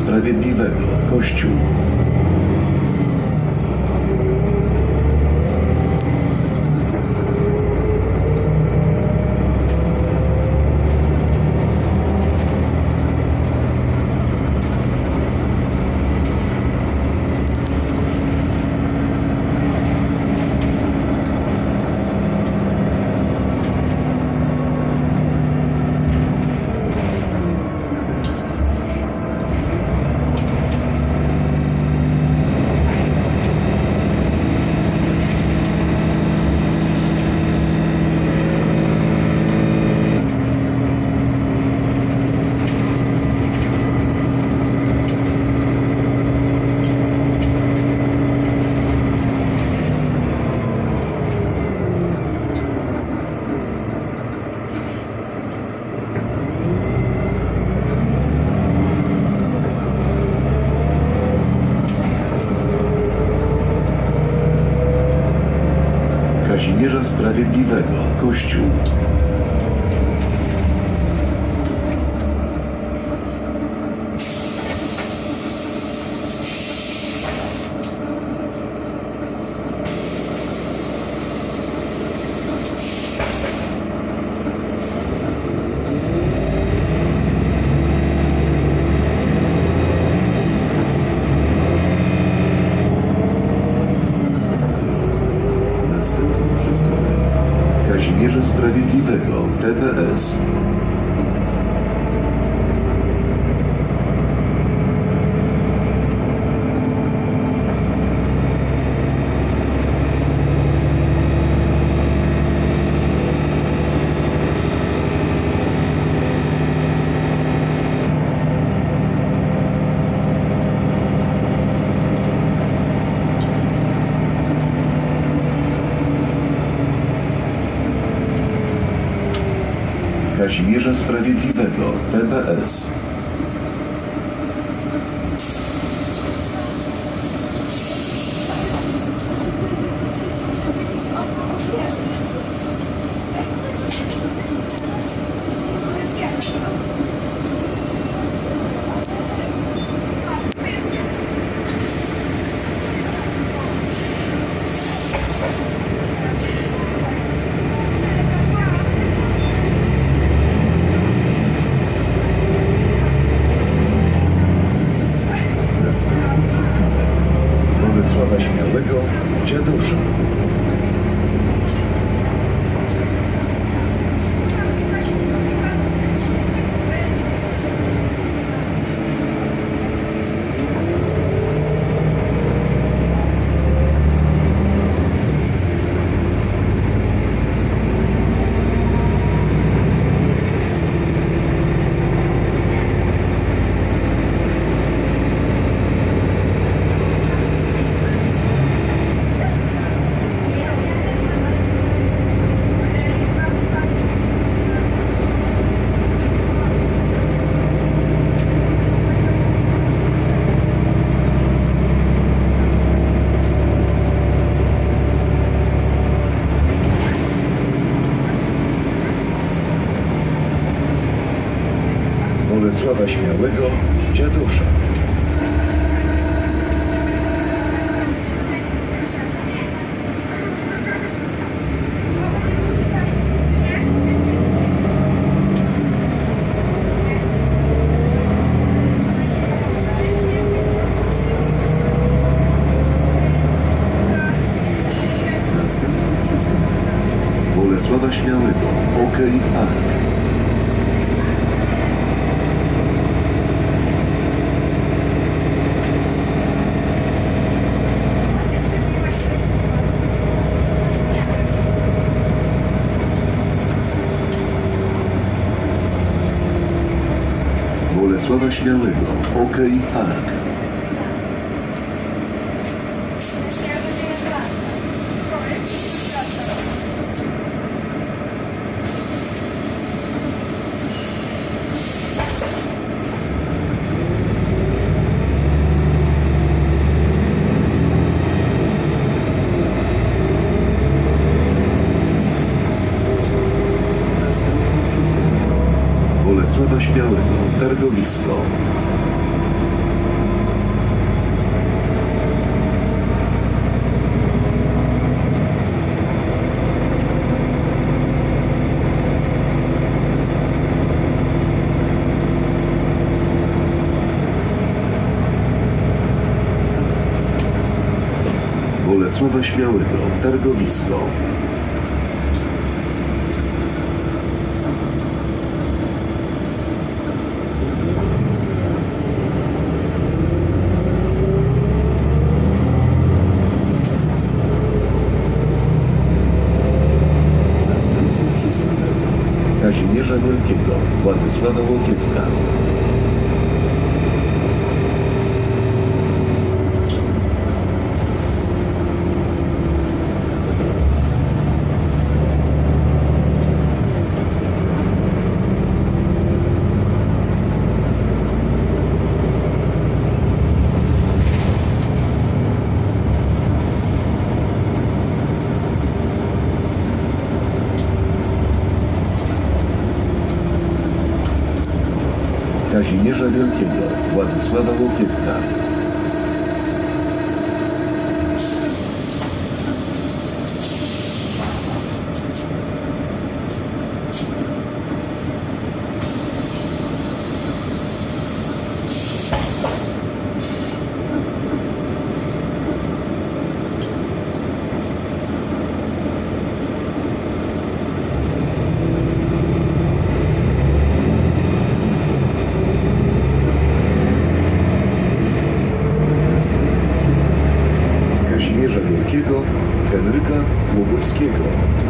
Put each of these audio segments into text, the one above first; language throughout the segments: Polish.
Sprawiedliwego, Kościół. Sprawiedliwego, Kościół. Następny przystanek Kazimierza Sprawiedliwego, TPS. Kazimierza Sprawiedliwego, TPS. duszy. Bolesława Śmiałego, OK Ark. Bolesława Śmiałego, Targowisko. Bolesława Śmiałego, Targowisko. 体動きですか。меж Авентино, Владислава Лукицька. vehicle.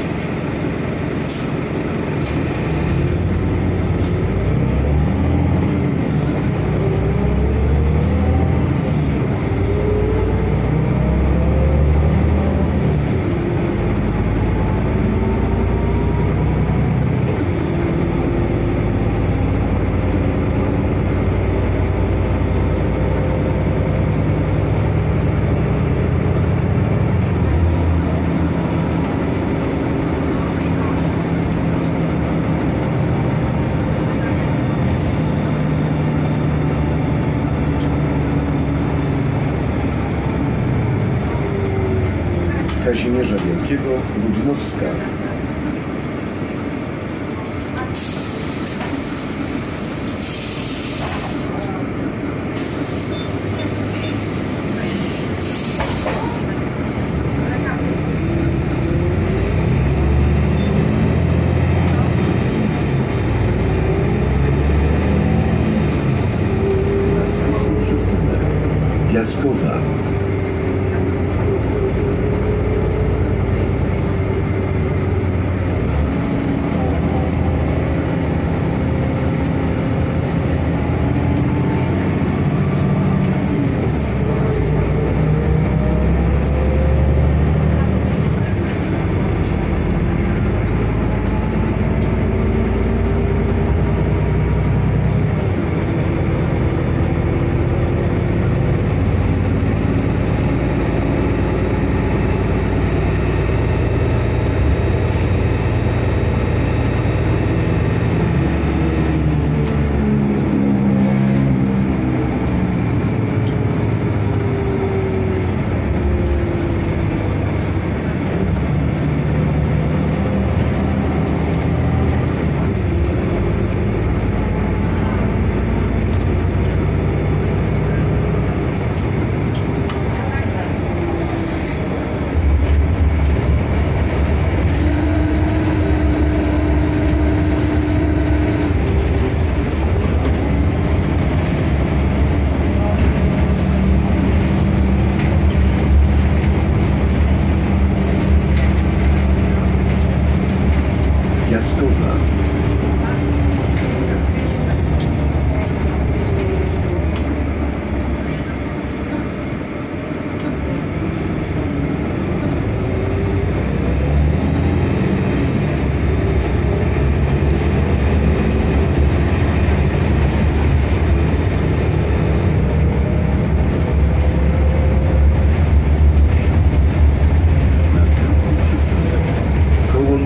Wielkiego, Budnowska. Następny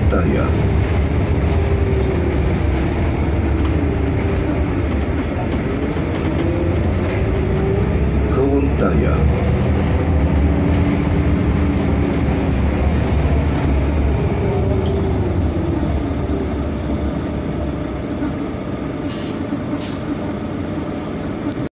到底。